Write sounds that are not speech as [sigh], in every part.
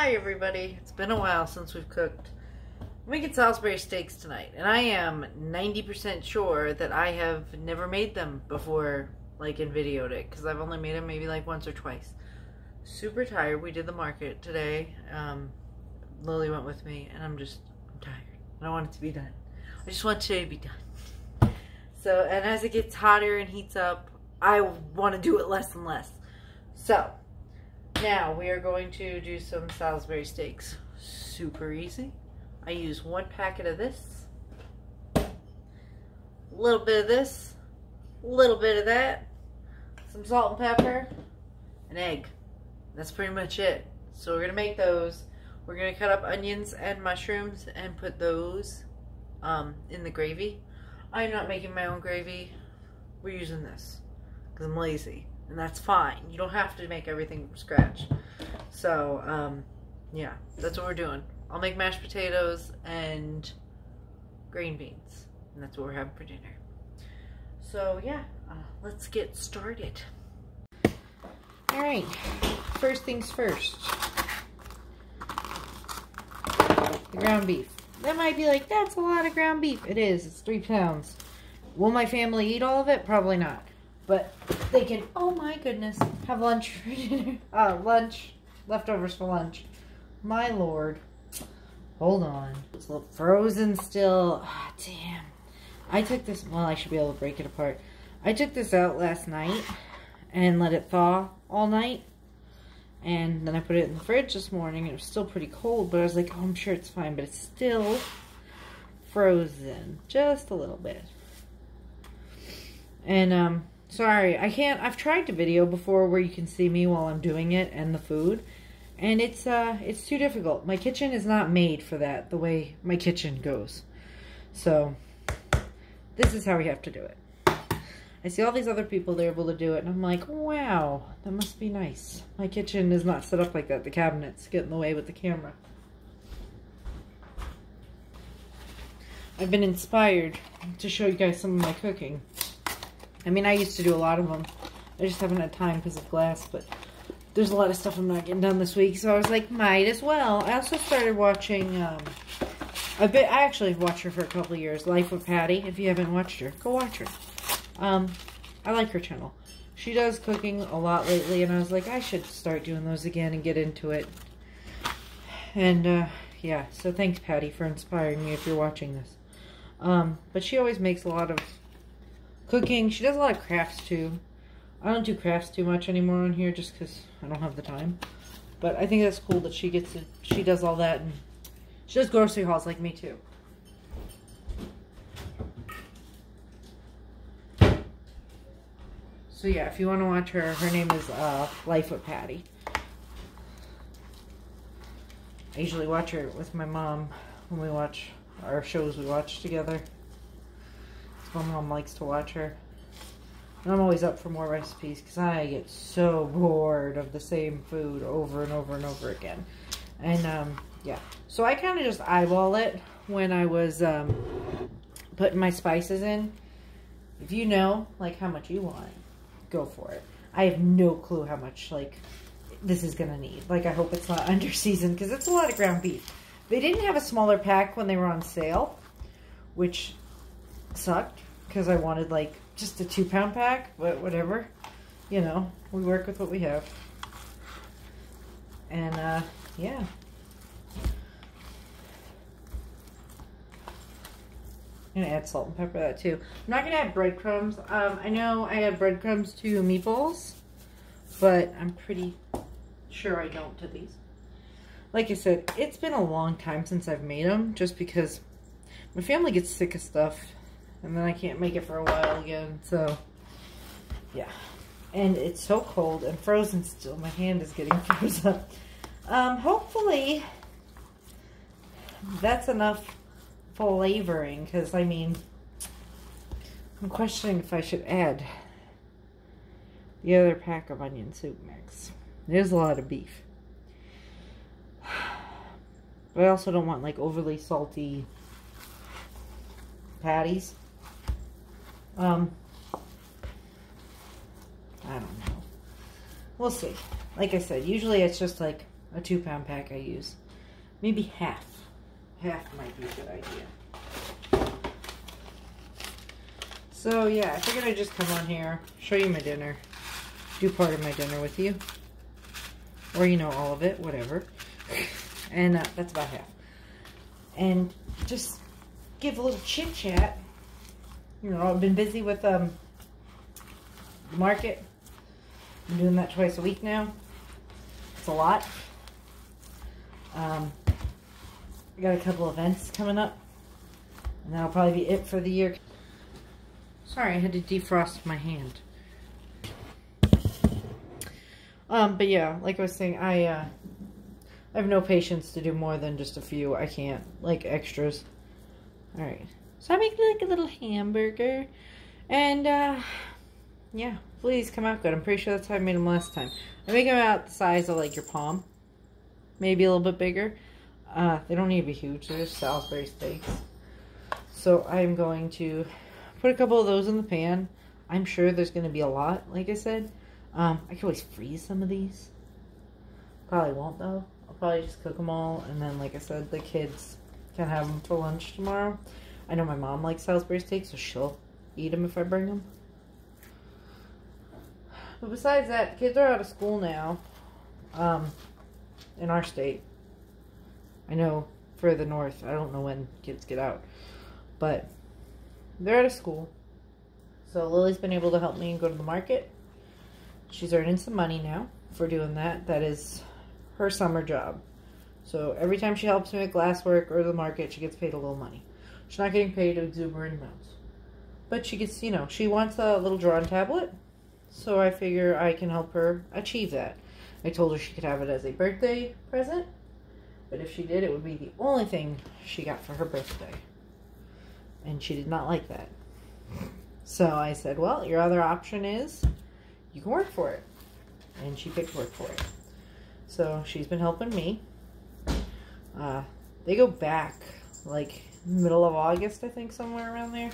Hi everybody, it's been a while since we've cooked. I'm making Salisbury steaks tonight, and I am 90% sure that I have never made them before, like, and videoed it, because I've only made them maybe like once or twice. Super tired, we did the market today, um, Lily went with me, and I'm just, I'm tired. I don't want it to be done. I just want today to be done. So, and as it gets hotter and heats up, I want to do it less and less. So, now we are going to do some Salisbury steaks. Super easy. I use one packet of this, a little bit of this, a little bit of that, some salt and pepper, an egg. That's pretty much it. So we're to make those. We're to cut up onions and mushrooms and put those um, in the gravy. I'm not making my own gravy. We're using this because I'm lazy and that's fine. You don't have to make everything from scratch. So, um, yeah, that's what we're doing. I'll make mashed potatoes and green beans, and that's what we're having for dinner. So, yeah, uh, let's get started. All right, first things first. The ground beef. That might be like, that's a lot of ground beef. It is, it's three pounds. Will my family eat all of it? Probably not. But they can, oh my goodness, have lunch for [laughs] dinner. Uh, lunch, leftovers for lunch. My lord. Hold on. It's a little frozen still. Ah, damn. I took this, well, I should be able to break it apart. I took this out last night and let it thaw all night. And then I put it in the fridge this morning. It was still pretty cold, but I was like, oh, I'm sure it's fine. But it's still frozen. Just a little bit. And, um, Sorry, I can't. I've tried to video before where you can see me while I'm doing it and the food. And it's uh it's too difficult. My kitchen is not made for that, the way my kitchen goes. So, this is how we have to do it. I see all these other people, they're able to do it, and I'm like, wow, that must be nice. My kitchen is not set up like that. The cabinets get in the way with the camera. I've been inspired to show you guys some of my cooking. I mean, I used to do a lot of them. I just haven't had time because of glass, but there's a lot of stuff I'm not getting done this week, so I was like, might as well. I also started watching, um, a bit, I actually watched her for a couple years, Life with Patty. If you haven't watched her, go watch her. Um, I like her channel. She does cooking a lot lately, and I was like, I should start doing those again and get into it. And, uh, yeah, so thanks, Patty, for inspiring me if you're watching this. Um, but she always makes a lot of Cooking. She does a lot of crafts too. I don't do crafts too much anymore on here just because I don't have the time. But I think that's cool that she gets to, she does all that and she does grocery hauls like me too. So yeah, if you want to watch her, her name is uh, Life with Patty. I usually watch her with my mom when we watch our shows we watch together. My mom likes to watch her. And I'm always up for more recipes because I get so bored of the same food over and over and over again. And, um, yeah. So I kind of just eyeball it when I was um, putting my spices in. If you know, like, how much you want, go for it. I have no clue how much, like, this is going to need. Like, I hope it's not [laughs] under seasoned because it's a lot of ground beef. They didn't have a smaller pack when they were on sale, which sucked because I wanted like just a two pound pack, but whatever. You know, we work with what we have. And uh, yeah. I'm gonna add salt and pepper that too. I'm not gonna add breadcrumbs. Um, I know I add breadcrumbs to meatballs, but I'm pretty sure I don't to these. Like I said, it's been a long time since I've made them, just because my family gets sick of stuff and then I can't make it for a while again, so, yeah. And it's so cold and frozen still. My hand is getting [laughs] frozen Um, hopefully, that's enough flavoring, because, I mean, I'm questioning if I should add the other pack of onion soup mix. There's a lot of beef. [sighs] But I also don't want, like, overly salty patties. Um, I don't know. We'll see. Like I said, usually it's just like a two pound pack I use. Maybe half. Half might be a good idea. So yeah, I figured I'd just come on here, show you my dinner, do part of my dinner with you. Or, you know, all of it, whatever. [laughs] And uh, that's about half. And just give a little chit chat. You know, I've been busy with um, the market. I'm doing that twice a week now. It's a lot. Um, I got a couple events coming up. And that'll probably be it for the year. Sorry, I had to defrost my hand. Um, but yeah, like I was saying, I, uh, I have no patience to do more than just a few. I can't, like, extras. Alright. So I make, like, a little hamburger. And, uh, yeah, please come out good. I'm pretty sure that's how I made them last time. I make them out the size of, like, your palm. Maybe a little bit bigger. Uh, they don't need to be huge. They're just Salisbury steaks. So I'm going to put a couple of those in the pan. I'm sure there's going to be a lot, like I said. Um, I can always freeze some of these. Probably won't, though. I'll probably just cook them all. And then, like I said, the kids can have them for lunch tomorrow. I know my mom likes Salisbury steaks, so she'll eat them if I bring them. But besides that, kids are out of school now. Um, in our state. I know further north, I don't know when kids get out. But they're out of school. So Lily's been able to help me go to the market. She's earning some money now for doing that. That is her summer job. So every time she helps me with glasswork or the market, she gets paid a little money. She's not getting paid exuberant amounts. But she gets, you know, she wants a little drawing tablet. So I figure I can help her achieve that. I told her she could have it as a birthday present. But if she did, it would be the only thing she got for her birthday. And she did not like that. So I said, well, your other option is you can work for it. And she picked work for it. So she's been helping me. Uh, they go back like middle of August, I think, somewhere around there.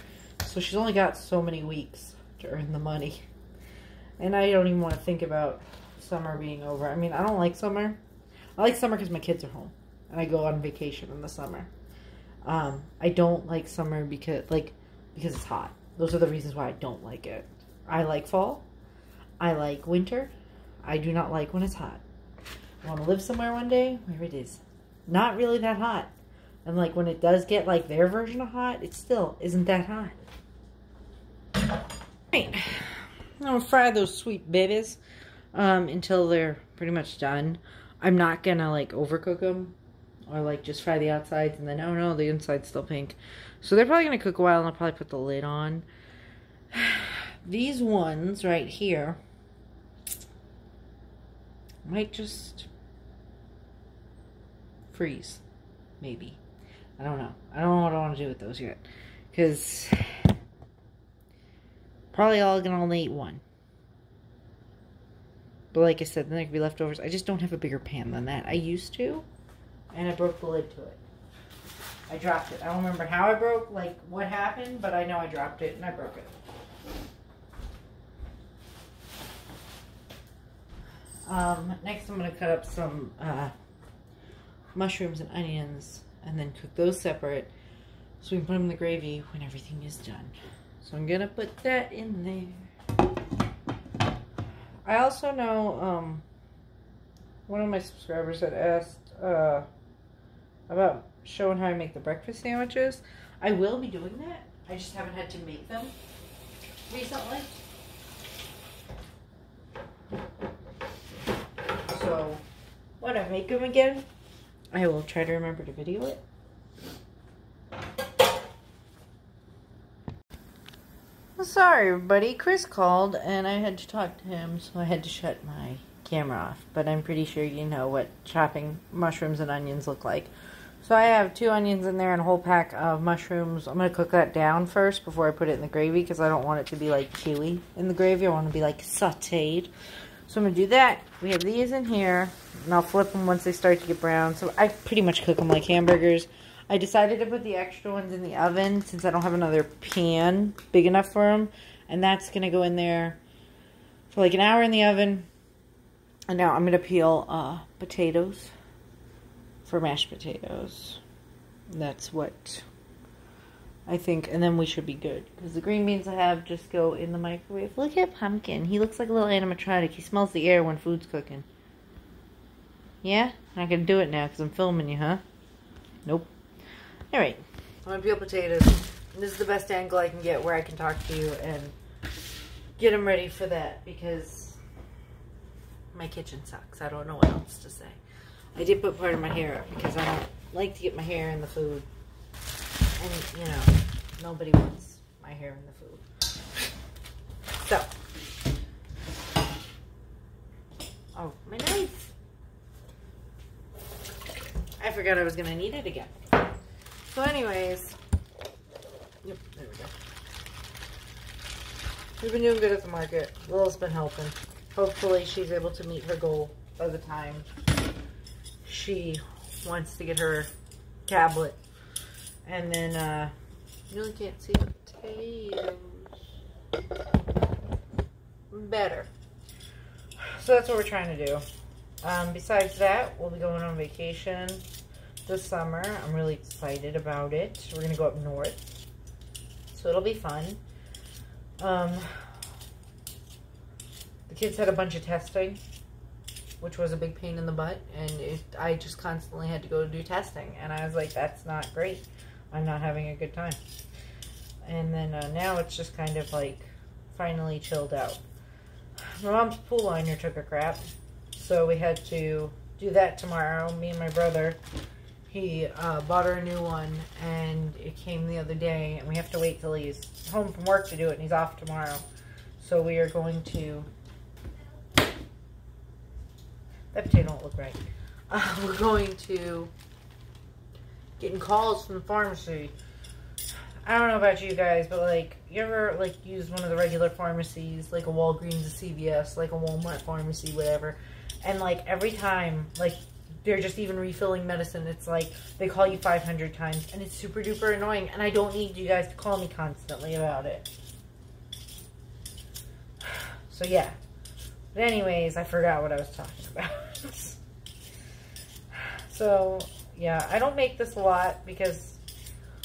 So she's only got so many weeks to earn the money. And I don't even want to think about summer being over. I mean, I don't like summer. I like summer because my kids are home. And I go on vacation in the summer. Um, I don't like summer because, like, because it's hot. Those are the reasons why I don't like it. I like fall. I like winter. I do not like when it's hot. I want to live somewhere one day where it is not really that hot. And like when it does get like their version of hot, it still isn't that hot. Right. I'm gonna fry those sweet babies um, until they're pretty much done. I'm not gonna like overcook them or like just fry the outsides and then oh no the inside's still pink. So they're probably gonna cook a while and I'll probably put the lid on. [sighs] These ones right here might just freeze, maybe. I don't know. I don't know what I want to do with those yet. Because probably all gonna only eat one. But like I said, then there could be leftovers. I just don't have a bigger pan than that. I used to, and I broke the lid to it. I dropped it. I don't remember how I broke, like what happened, but I know I dropped it and I broke it. Um, next I'm going to cut up some uh, mushrooms and onions and then cook those separate so we can put them in the gravy when everything is done. So I'm to put that in there. I also know um, one of my subscribers had asked uh, about showing how I make the breakfast sandwiches. I will be doing that. I just haven't had to make them recently. So when I make them again, I will try to remember to video it. sorry everybody, Chris called and I had to talk to him so I had to shut my camera off. But I'm pretty sure you know what chopping mushrooms and onions look like. So I have two onions in there and a whole pack of mushrooms. I'm going to cook that down first before I put it in the gravy because I don't want it to be like chewy in the gravy. I want to be like sauteed. So I'm going to do that. We have these in here and I'll flip them once they start to get brown. So I pretty much cook them like hamburgers. I decided to put the extra ones in the oven since I don't have another pan big enough for them. And that's going to go in there for like an hour in the oven. And now I'm going to peel uh, potatoes for mashed potatoes. That's what I think. And then we should be good. Because the green beans I have just go in the microwave. Look at Pumpkin. He looks like a little animatronic. He smells the air when food's cooking. Yeah? I can do it now because I'm filming you, huh? Nope. Alright. I'm going to peel potatoes. This is the best angle I can get where I can talk to you and get them ready for that because my kitchen sucks. I don't know what else to say. I did put part of my hair up because I don't like to get my hair in the food. You know, nobody wants my hair in the food. So. Oh, my knife. I forgot I was going to need it again. So anyways. Yep, there we go. We've been doing good at the market. Lil's been helping. Hopefully she's able to meet her goal by the time she wants to get her tablet. And then, uh, you really can't see the potatoes. Better. So that's what we're trying to do. Um, besides that, we'll be going on vacation this summer. I'm really excited about it. We're going to go up north. So it'll be fun. Um, the kids had a bunch of testing, which was a big pain in the butt, and it, I just constantly had to go do testing, and I was like, that's not great. I'm not having a good time. And then uh, now it's just kind of like finally chilled out. My mom's pool liner took a crap, so we had to do that tomorrow. Me and my brother, he uh, bought her a new one, and it came the other day, and we have to wait till he's home from work to do it, and he's off tomorrow. So we are going to that potato don't look right. Uh, [laughs] we're going to getting calls from the pharmacy. I don't know about you guys, but like, you ever like use one of the regular pharmacies, like a Walgreens, a CVS, like a Walmart pharmacy, whatever, and like every time, like they're just even refilling medicine. It's like they call you 500 times, and it's super duper annoying. And I don't need you guys to call me constantly about it. [sighs] So yeah. But anyways, I forgot what I was talking about. [laughs] so, yeah, I don't make this a lot because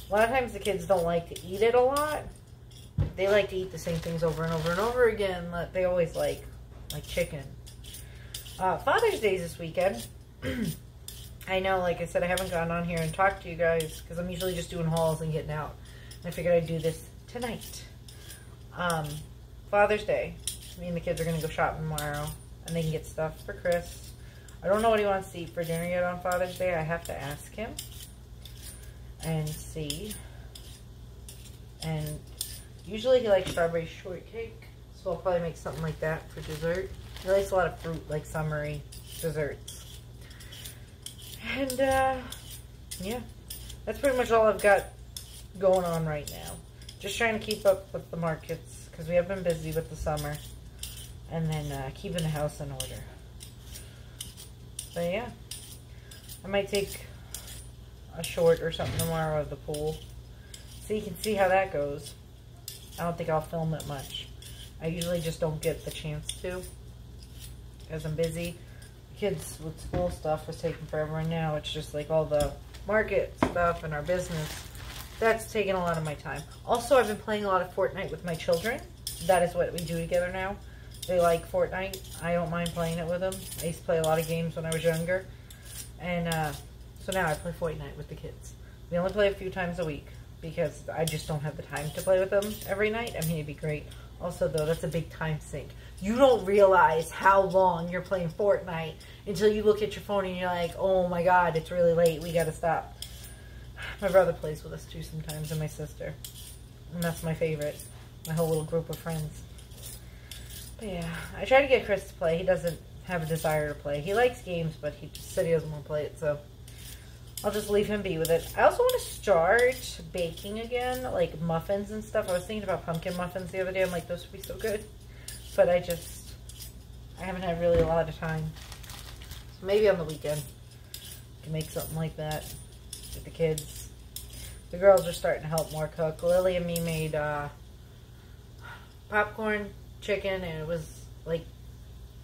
a lot of times the kids don't like to eat it a lot. They like to eat the same things over and over and over again. They always like, like chicken. Uh, Father's Day this weekend. [clears throat] I know, like I said, I haven't gone on here and talked to you guys because I'm usually just doing hauls and getting out. I figured I'd do this tonight. Um, Father's Day. Me and the kids are going to go shopping tomorrow and they can get stuff for Chris. I don't know what he wants to eat for dinner yet on Father's Day. I have to ask him and see. And usually he likes strawberry shortcake, so I'll probably make something like that for dessert. He likes a lot of fruit, like summery desserts. And, uh, yeah, that's pretty much all I've got going on right now. Just trying to keep up with the markets, because we have been busy with the summer and then uh, keeping the house in order. But yeah, I might take a short or something tomorrow of the pool. So you can see how that goes. I don't think I'll film it much. I usually just don't get the chance to because I'm busy. Kids with school stuff was taking forever and now it's just like all the market stuff and our business. That's taking a lot of my time. Also, I've been playing a lot of Fortnite with my children. That is what we do together now they like Fortnite. I don't mind playing it with them. I used to play a lot of games when I was younger. And uh, so now I play Fortnite with the kids. We only play a few times a week because I just don't have the time to play with them every night. I mean, it'd be great. Also, though, that's a big time sink. You don't realize how long you're playing Fortnite until you look at your phone and you're like, oh my god, it's really late. We gotta stop. [sighs] My brother plays with us too sometimes and my sister. And that's my favorite. My whole little group of friends. Yeah, I try to get Chris to play. He doesn't have a desire to play. He likes games, but he just said he doesn't want to play it, so I'll just leave him be with it. I also want to start baking again, like muffins and stuff. I was thinking about pumpkin muffins the other day. I'm like, those would be so good. But I just, I haven't had really a lot of time. So maybe on the weekend, I can make something like that with the kids. The girls are starting to help more cook. Lily and me made uh, popcorn chicken and it was like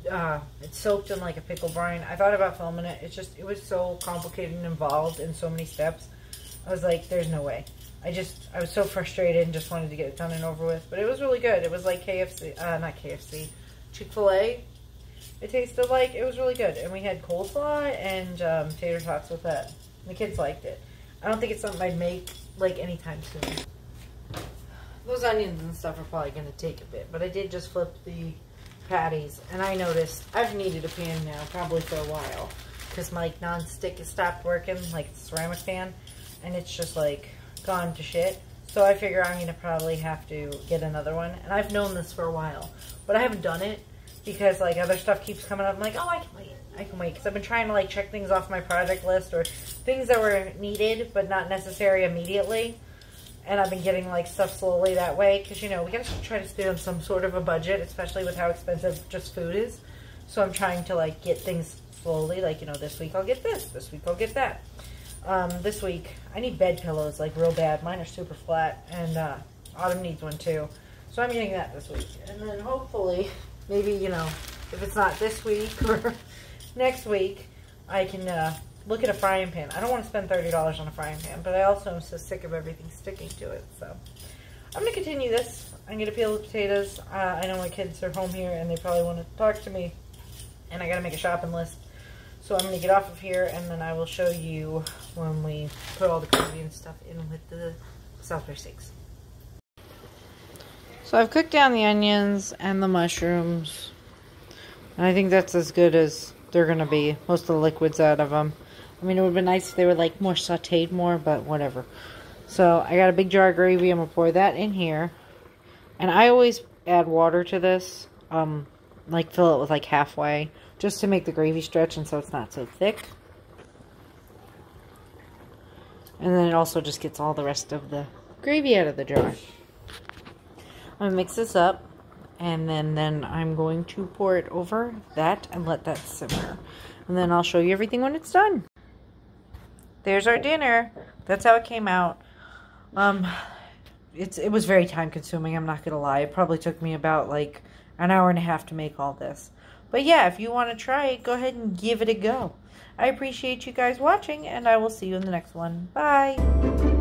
uh, it's soaked in like a pickle brine. I thought about filming it. It's just, it was so complicated and involved in so many steps. I was like, there's no way. I just, I was so frustrated and just wanted to get it done and over with. But it was really good. It was like KFC, uh, not KFC, Chick-fil-A. It tasted like, it was really good. And we had coleslaw and um, tater tots with that. The kids liked it. I don't think it's something I'd make like anytime soon. Those onions and stuff are probably going to take a bit. But I did just flip the patties. And I noticed I've needed a pan now probably for a while. Because my non-stick has stopped working, like ceramic pan. And it's just like gone to shit. So I figure I'm going to probably have to get another one. And I've known this for a while. But I haven't done it because like other stuff keeps coming up. I'm like, oh, I can wait. I can wait. Because I've been trying to like check things off my project list or things that were needed but not necessary immediately. And I've been getting like stuff slowly that way. Because, you know, we got to try to stay on some sort of a budget, especially with how expensive just food is. So I'm trying to like get things slowly. Like, you know, this week I'll get this. This week I'll get that um, this week. I need bed pillows, like, real bad. Mine are super flat, and uh, Autumn needs one, too. So I'm getting that this week. And then hopefully, maybe, you know, if it's not this week [laughs] or next week, I can uh, look at a frying pan. I don't want to spend $30 on a frying pan, but I also am so sick of everything sticking to it. So I'm going to continue this. I'm going to peel the potatoes. Uh, I know my kids are home here, and they probably want to talk to me. And I got to make a shopping list so I'm going to get off of here and then I will show you when we put all the gravy stuff in with the Salisbury steaks. So I've cooked down the onions and the mushrooms. And I think that's as good as they're going to be. Most of the liquids out of them. I mean, it would have been nice if they were like more sauteed more, but whatever. So I got a big jar of gravy. I'm going to pour that in here. And I always add water to this. Um, like fill it with like halfway just to make the gravy stretch and so it's not so thick. And then it also just gets all the rest of the gravy out of the jar. I'm going to mix this up and then, then I'm going to pour it over that and let that simmer. And then I'll show you everything when it's done. There's our dinner. That's how it came out. Um, it's It was very time consuming, I'm not to lie. It probably took me about like an hour and a half to make all this. But yeah, if you want to try it, go ahead and give it a go. I appreciate you guys watching, and I will see you in the next one. Bye!